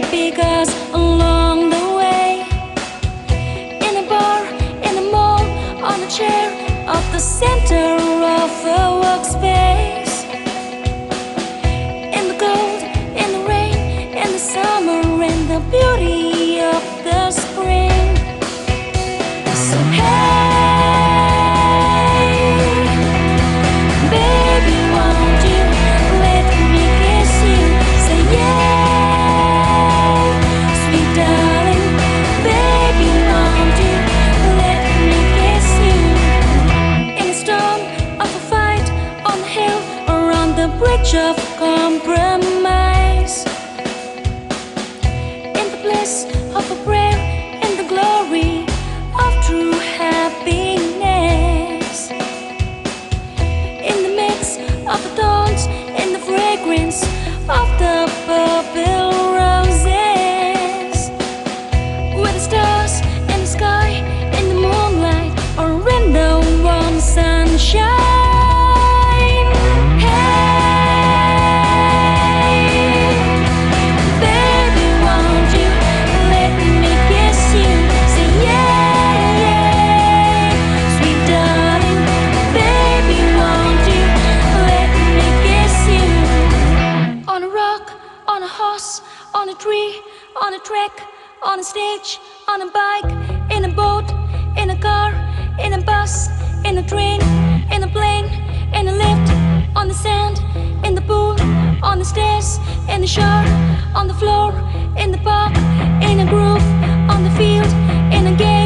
Because along the way. In a bar, in a mall, on a chair of the city. Of compromise. Tree, on a track, on a stage, on a bike, in a boat, in a car, in a bus, in a train, in a plane, in a lift, on the sand, in the pool, on the stairs, in the shore, on the floor, in the park, in a groove, on the field, in a game,